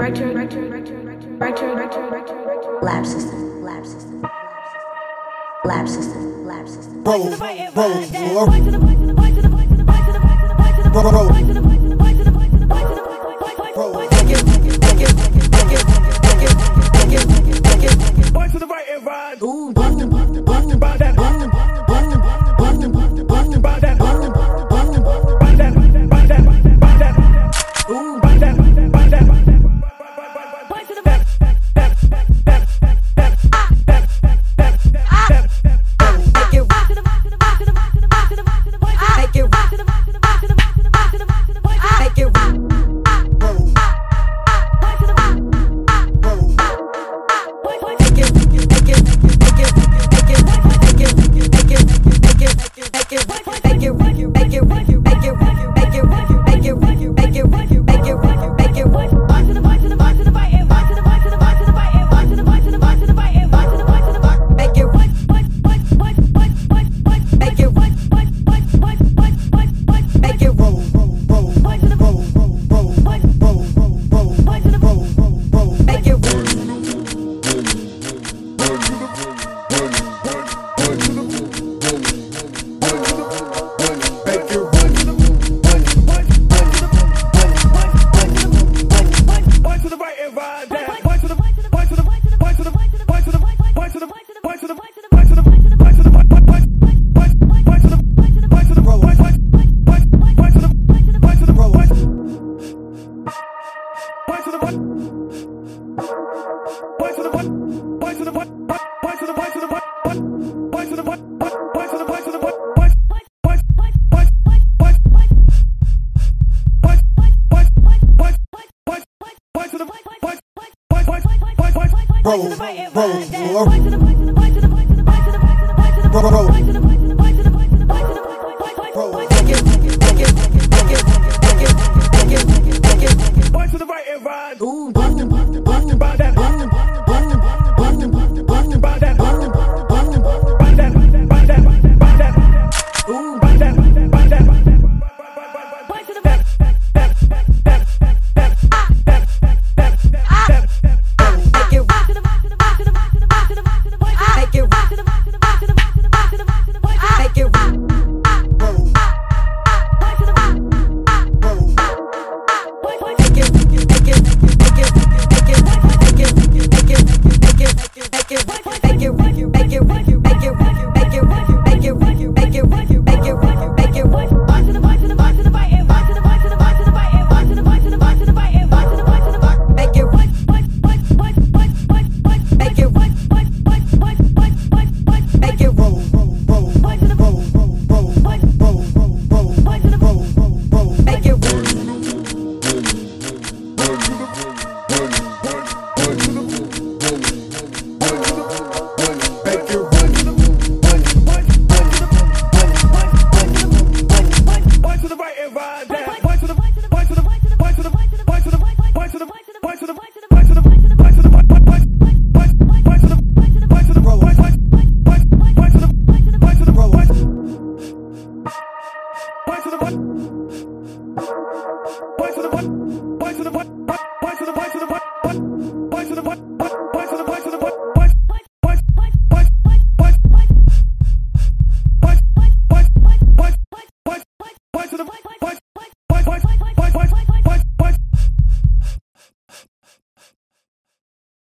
Retro, retro, retro, retro, retro, retro, retro. Lab system, lab system, lab system, lab system. Roll, roll, roll, point to the point point to the point point to the point point to the point to the point point to the point point to the point to the point point point point point point point point point point point to the point point point point point point Roll, roll, roll, roll, roll. Boom, boom, boom.